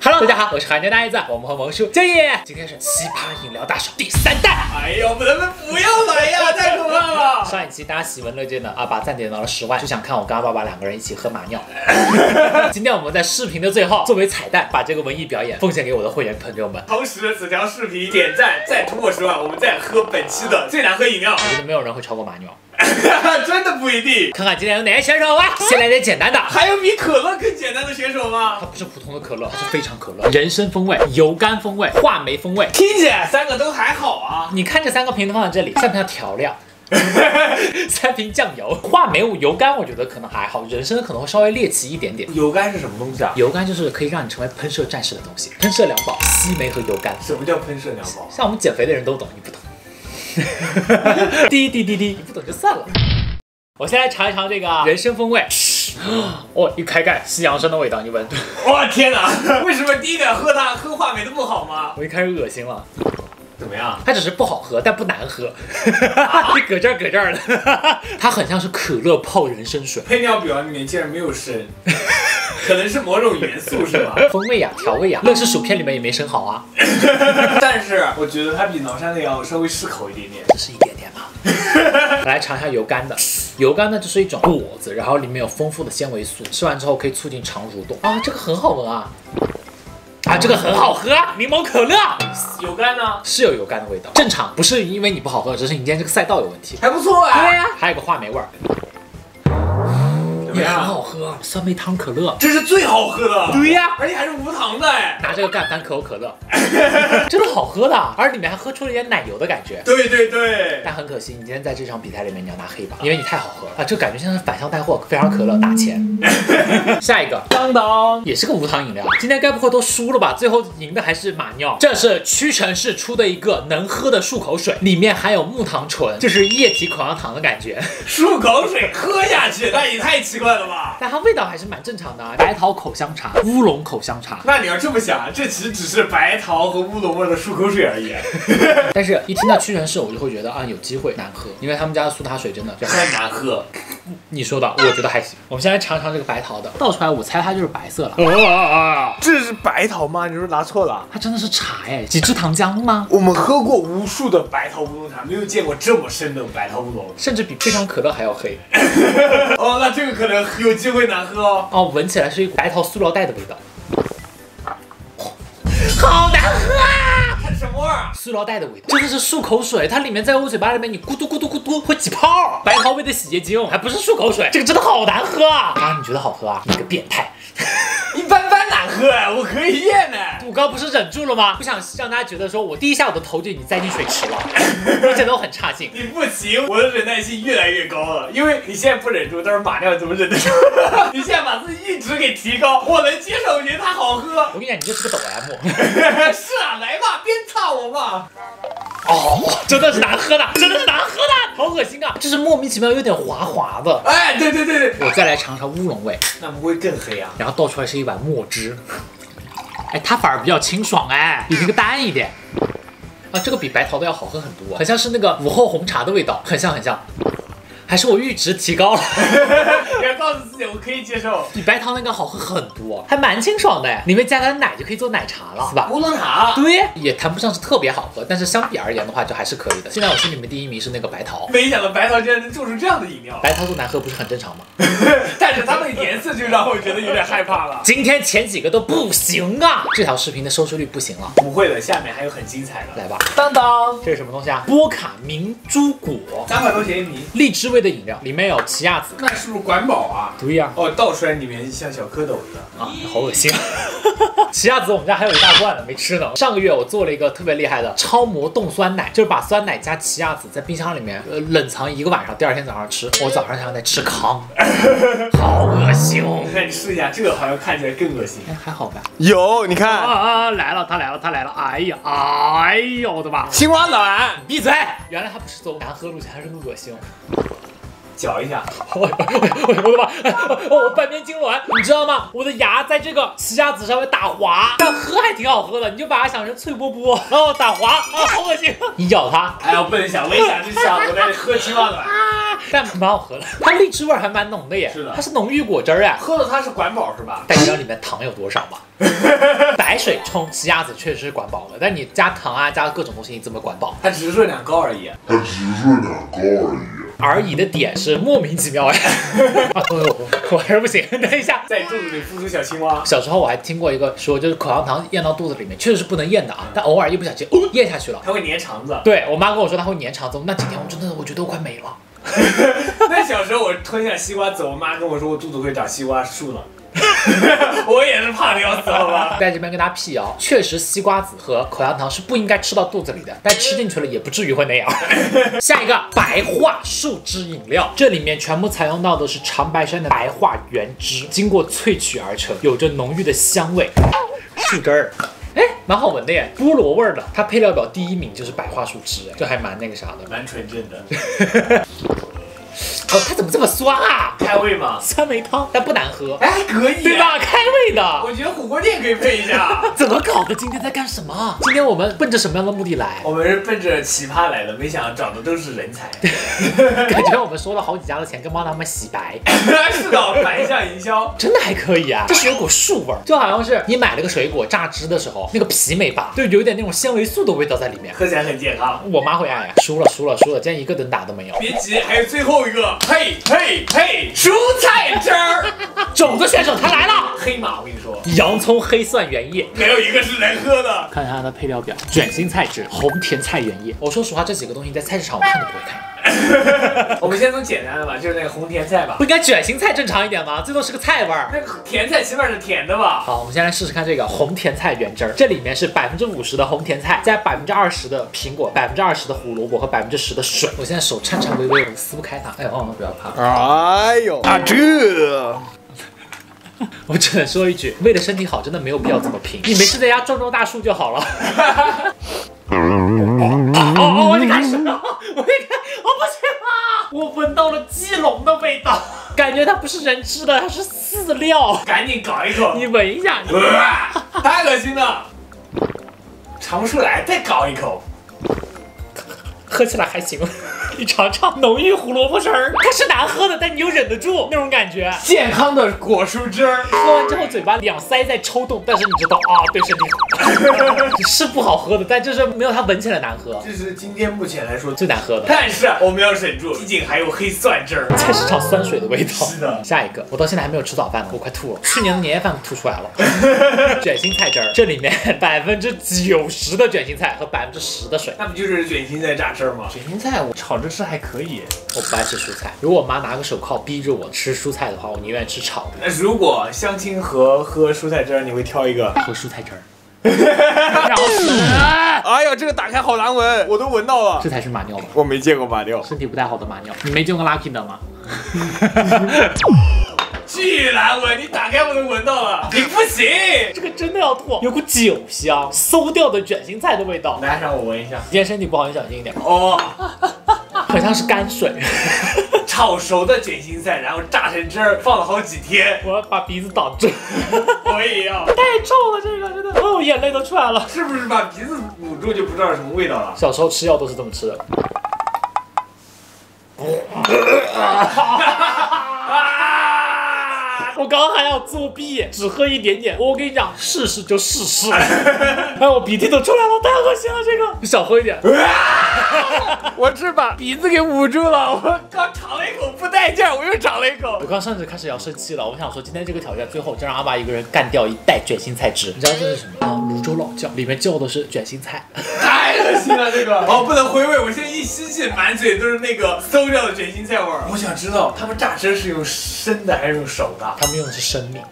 Hello，大家好，我是海牛呆子，我们和萌叔建议，今天是奇葩饮料大赏第三弹。哎呦，我们不要来呀，太可怕了！上一期大家喜闻乐见的啊，把赞点到了十万，就想看我跟阿爸爸两个人一起喝马尿。今天我们在视频的最后，作为彩蛋，把这个文艺表演奉献给我的会员朋友们。同时，此条视频点赞再突破十万，我们再喝本期的最难喝饮料。我觉得没有人会超过马尿。真的不一定。看看今天有哪些选手吧？先来点简单的。还有比可乐更简单的选手吗？它不是普通的可乐，它是非常可乐，人参风味、油甘风味、话梅风味。听起来三个都还好啊。你看这三个瓶子放在这里，像不像调料，三瓶酱油。话梅油甘我觉得可能还好，人参可能会稍微猎奇一点点。油甘是什么东西啊？油甘就是可以让你成为喷射战士的东西。喷射两宝：西梅和油甘。什么叫喷射两宝？像我们减肥的人都懂，你不懂。滴滴滴滴，你不懂就算了。我先来尝一尝这个人参风味。哦，一开盖，西洋参的味道，你闻。我天哪！为什么第一点喝它喝话梅的不好吗？我一开始恶心了。怎么样？它只是不好喝，但不难喝。你搁这儿搁这儿的，它很像是可乐泡人参水。配料表里面竟然没有参，可能是某种元素 是吧？风味呀，调味呀。乐事薯片里面也没生蚝啊。但是我觉得它比崂山的要稍微适口一点点，只是一点点吧。来尝一下油干的，油干呢就是一种果子，然后里面有丰富的纤维素，吃完之后可以促进肠蠕动啊，这个很好闻啊。啊，这个很好喝，柠檬可乐。油干呢？是有油干的味道，正常，不是因为你不好喝，只是你今天这个赛道有问题。还不错啊。对呀，还有个话梅味儿。也很好喝，酸梅汤可乐，这是最好喝的。对呀，而且还是无糖的哎。拿这个干翻可口可乐，真的好喝的，而里面还喝出了一点奶油的感觉。对对对，但很可惜，你今天在这场比赛里面你要拿黑榜，因为你太好喝了啊！这感觉像是反向带货，非常可乐打钱。下一个，当当，也是个无糖饮料，今天该不会都输了吧？最后赢的还是马尿。这是屈臣氏出的一个能喝的漱口水，里面含有木糖醇，就是液体口香糖的感觉。漱口水喝下去，那也太奇怪了吧？但它味道还是蛮正常的，白桃口香茶、乌龙口香茶。那你要这么想，这其实只是白桃和乌龙味的漱口水而已。但是，一听到屈臣氏，我就会觉得啊，有机会难喝，因为他们家的苏打水真的太难喝。你说的，我觉得还行。我们先来尝尝这个白桃的，倒出来我猜它就是白色了。这是白桃吗？你是不是拿错了？它真的是茶哎，几支糖浆吗？我们喝过无数的白桃乌龙茶，没有见过这么深的白桃乌龙，甚至比非常可乐还要黑。哦，那这个可能有机会难喝哦。哦，闻起来是一股白桃塑料袋的味道，好难喝？塑料袋的味道，真的是漱口水，它里面在我嘴巴里面，你咕嘟咕嘟咕嘟会起泡。白桃味的洗洁精，还不是漱口水，这个真的好难喝啊！啊，你觉得好喝啊？你个变态！喝哎，我可以咽呢。我刚不是忍住了吗？不想让大家觉得说我第一下我的头就已经栽进水池了，而且都很差劲。你不行，我的忍耐性越来越高了，因为你现在不忍住，但是马尿怎么忍得住？你现在把自己一直给提高，我能接受，我觉得它好喝。我跟你讲，你就是个抖 M。是啊，来吧，鞭策我吧。哦，真的是难喝的，真的是难喝的，好恶心啊！就是莫名其妙有点滑滑的。哎，对对对对，我再来尝尝乌龙味，那不会更黑啊？然后倒出来是一碗墨汁，哎，它反而比较清爽，哎，比那个淡一点。啊，这个比白桃的要好喝很多，很像是那个午后红茶的味道，很像很像。还是我阈值提高了，告诉自己我可以接受，比白桃那个好喝很多，还蛮清爽的，里面加点奶就可以做奶茶了，是吧？乌龙茶，对，也谈不上是特别好喝，但是相比而言的话就还是可以的。现在我心里面第一名是那个白桃，没想到白桃竟然能做出这样的饮料，白桃做难喝不是很正常吗？但是它的颜色就让我觉得有点害怕了。今天前几个都不行啊，这条视频的收视率不行了。不会的，下面还有很精彩的，来吧，当当，这是什么东西啊？波卡明珠果，三块多钱一瓶，荔枝味的饮料，里面有。奇亚籽，那是不是管饱啊？对呀。哦，倒出来里面像小蝌蚪一样啊，好恶心。奇亚籽我们家还有一大罐呢，没吃呢。上个月我做了一个特别厉害的超模冻酸奶，就是把酸奶加奇亚籽在冰箱里面呃冷藏一个晚上，第二天早上吃。我早上想在吃糠，好恶心。那你试一下，这个好像看起来更恶心。哎，还好吧？有，你看啊啊来了，他来了，他来了。哎呀，哎呦我的妈！青蛙卵，闭嘴！原来他不是走难喝路线，还是个恶心。嚼一下，我 我我的妈！我半边痉挛，你知道吗？我的牙在这个奇亚籽上面打滑，但喝还挺好喝的，你就把它想成脆波波，然后打滑啊，好恶心！你咬它，哎呀，不能想，我一想就想我在喝青蛙卵。但蛮好喝的。它荔枝味儿还蛮浓的耶，是的它是浓郁果汁儿哎。喝了它是管饱是吧？但你知道里面糖有多少吗？白水冲奇亚籽确实是管饱的，但你加糖啊，加各种东西，你怎么管饱？它只是热量高而已。它只是热量高而已。而已的点是莫名其妙哎。啊，我我我还是不行。等一下，在肚子里孵出小青蛙，小时候我还听过一个说，就是口香糖咽到肚子里面确实是不能咽的啊，但偶尔一不小心，哦，咽下去了。它会粘肠子。对我妈跟我说它会粘肠子，那几天我真的我 觉得我快没了。那小时候我吞下西瓜籽，我妈跟我说我肚子会长西瓜树呢。我也是怕的要死，好吧？在这边跟大家辟谣，确实西瓜子和口香糖是不应该吃到肚子里的，但吃进去了也不至于会那样。下一个白桦树汁饮料，这里面全部采用到的是长白山的白桦原汁，经过萃取而成，有着浓郁的香味。树根儿，哎，蛮好闻的耶，菠萝味儿的。它配料表第一名就是白桦树汁，哎，这还蛮那个啥的。蛮纯正的。哦，它怎么这么酸啊？开胃吗？酸梅汤，但不难喝，哎，还可以，对？吧？开胃的。我觉得火锅店可以配一下。怎么搞的？今天在干什么？今天我们奔着什么样的目的来？我们是奔着奇葩来的，没想到找的都是人才。感觉我们收了好几家的钱，跟帮他们洗白，是的，反向营销。真的还可以啊。这水果树味儿，就好像是你买了个水果榨汁的时候，那个皮没拔，就有点那种纤维素的味道在里面。喝起来很健康。我妈会爱呀。输了，输了，输了，今天一个能打都没有。别急，还有最后一个，嘿嘿嘿，蔬菜汁儿。种子选手他来了，黑马，我跟你说，洋葱、黑蒜、原叶。没有一个是能喝的。看一下它的配料表，卷心菜汁、红甜菜原叶。我说实话，这几个东西在菜市场我看都不会看。我们先从简单的吧，就是那个红甜菜吧不。应该卷心菜正常一点吗？最多是个菜味儿。那个甜菜起码是甜的吧？好，我们先来试试看这个红甜菜原汁儿，这里面是百分之五十的红甜菜，加百分之二十的苹果，百分之二十的胡萝卜和百分之十的水。我现在手颤颤巍巍，我撕不开它。哎呦，哦，不要怕，哎呦，啊这，我只能说一句，为了身体好，真的没有必要这么拼。你没事在家种种大树就好了。哦哦，我就开始了，我一看，我不行了，我闻到了鸡笼的味道，感觉它不是人吃的，它是饲料。赶紧搞一口。你闻一下，太恶心了，尝不出来，再搞一口。喝起来还行。你尝尝浓郁胡萝卜汁儿，它是难喝的，但你又忍得住那种感觉。健康的果蔬汁儿，喝完之后嘴巴两腮在抽动，但是你知道啊，对身体好，是不好喝的，但就是没有它闻起来难喝，这是今天目前来说最。最难喝的。但是我们要忍住，毕竟还有黑蒜汁儿。菜市场酸水的味道。是的下一个，我到现在还没有吃早饭呢，我快吐了。去年的年夜饭吐出来了。卷心菜汁儿，这里面 百分之九十的卷心菜和百分之十的水。那不就是卷心菜榨汁儿吗？卷心菜我炒着吃还可以，我不爱吃蔬菜。如果我妈拿个手铐逼着我吃蔬菜的话，我宁愿吃炒的那如果相亲和喝蔬菜汁儿，你会挑一个？喝蔬菜汁儿。然后死，哎呀，这个打开好难闻，我都闻到了。这才是马尿吧？我没见过马尿，身体不太好的马尿。你没见过 Lucky 的吗？巨难闻，你打开我都闻到了，你不行。这个真的要吐，有股酒香，馊掉的卷心菜的味道。来，让我闻一下。今天身体不好，你小心一点。哦，很像是泔水。炒熟的卷心菜，然后榨成汁儿，放了好几天。我要把鼻子挡住，我也要，太臭了，这个真的，哦，眼泪都出来了。是不是把鼻子捂住就不知道是什么味道了？小时候吃药都是这么吃的。啊！我刚刚还要作弊，只喝一点点。我跟你讲，试试就试试。哎，我鼻涕都出来了，太恶心了，这个。你少喝一点。我是把鼻子给捂住了，我刚尝了一口不带劲儿，我又尝了一口我。刚甚至开始要生气了，我想说今天这个挑战最后就让阿爸一个人干掉一袋卷心菜汁。你知道这是什么吗？泸州老窖里面叫的是卷心菜。太恶心了，这个哦，不能回味。我现在一吸气，满嘴都是那个馊掉的卷心菜味儿。我想知道他们榨汁是用生的还是用熟的？他们用的是生命，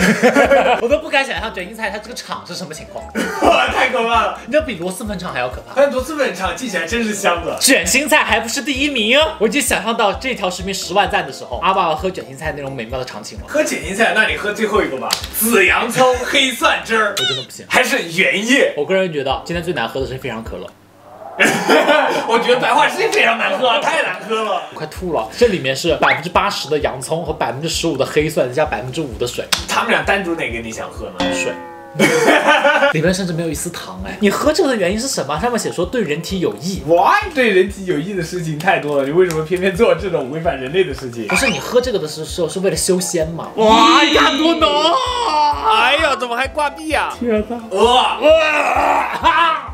我都不敢想象卷心菜它这个厂是什么情况。哇，太可怕了！你知道比螺蛳粉厂还要可怕。但螺蛳粉厂记起来真是香的。卷心菜还不是第一名，我已经想象到这条视频十万赞的时候，阿爸喝卷心菜那种美妙的场景了。喝卷心菜，那你喝最后一个吧，紫洋葱黑蒜汁儿我，真的不行。还是原液。我个人觉得今天最难喝的是非常可乐，我觉得白话是非常难喝，太难喝了。我快吐了。这里面是百分之八十的洋葱和百分之十五的黑蒜，加百分之五的水。他们俩单独哪个你想喝呢？水，里面甚至没有一丝糖哎。你喝这个的原因是什么？上面写说对人体有益。Why？对人体有益的事情太多了，你为什么偏偏做这种违反人类的事情不？是你喝这个的时候是为了修仙吗？哇，你看多浓！哎呀，怎么还挂壁啊？天哪！哇！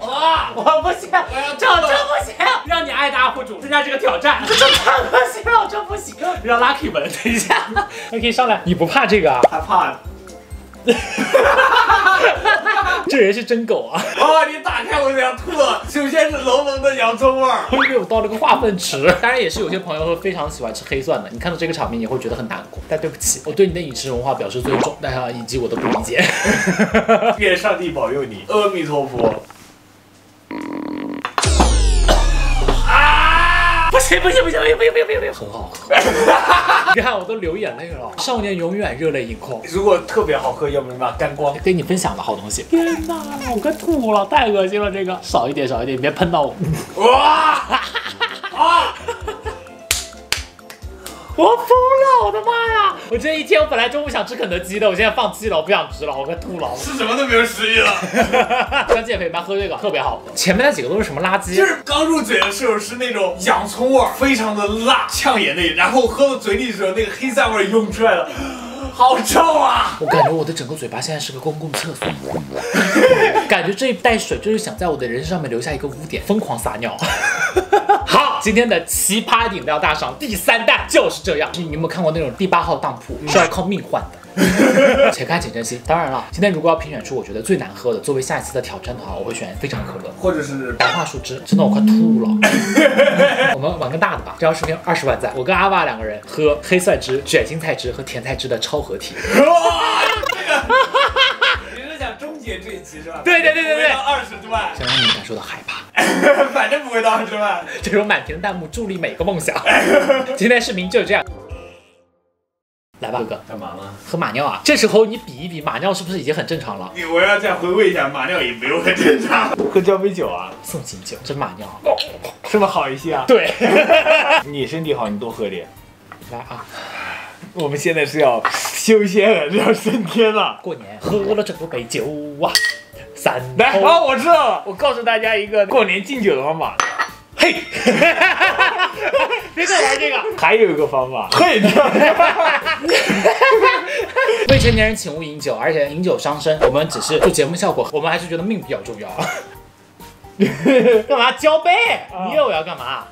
哇！我不行，这这不行！让你爱的 UP 主参加这个挑战，这太恶心了，这不行！让 Lucky 闻，等一下，Lucky 上来，你不怕这个啊？害怕。这人是真狗啊！哦，你打开我就想吐了。首先是浓浓的洋葱味儿，因为我倒了个化粪池。当然也是有些朋友会非常喜欢吃黑蒜的，你看到这个场面也会觉得很难过。但对不起，我对你的饮食文化表示尊重，但是以及我的不理解。愿上帝保佑你，阿弥陀佛。不行不行不行不行不行不行，很好喝。你看我都流眼泪了，少年永远热泪盈眶。如果特别好喝，要不你干光。跟你分享的好东西。天哪，我快吐了，太恶心了，这个少一点少一点，别喷到我。哇！啊！我疯。我这一天我本来中午想吃肯德基的，我现在放弃了，我不想吃了，我快吐了。吃什么都没有食欲了。想减肥吗？喝这个特别好喝。前面那几个都是什么垃圾？就是刚入嘴的时候是那种洋葱味儿，非常的辣，呛眼泪，然后喝到嘴里的时候，那个黑蒜味儿涌出来了，好臭啊！我感觉我的整个嘴巴现在是个公共厕所，感觉这一袋水就是想在我的人生上面留下一个污点，疯狂撒尿。好，今天的奇葩饮料大赏第三弹就是这样。你有没有看过那种第八号当铺是要靠命换的？且看且珍惜。当然了，今天如果要评选出我觉得最难喝的，作为下一次的挑战的话，我会选非常可乐。或者是白桦树汁，真的我快吐了。我们玩个大的吧，这条视频二十万赞，我跟阿爸两个人喝黑蒜汁、卷心菜汁和甜菜汁的超合体。哇，这个 你是想终结这一期是吧？对对对对对二十之外，想让你们感受到害怕。反正不会到二十万。这种满屏的弹幕助力每个梦想。今天视频就是这样。来吧，哥哥，干嘛呢？喝马尿啊！这时候你比一比，马尿是不是已经很正常了？你我要再回味一下，马尿也没有很正常。喝交杯酒啊，送行酒，真马尿。是不是好一些啊？对，你身体好，你多喝点。来啊！我们现在是要修仙了，是要升天了。过年喝了这么杯酒啊，三来，头好，我知道了。我告诉大家一个过年敬酒的方法。嘿，别再玩这个。还有一个方法，嘿，未成年人请勿饮酒，而且饮酒伤身。我们只是做节目效果，我们还是觉得命比较重要。干嘛交杯？你以为我要干嘛？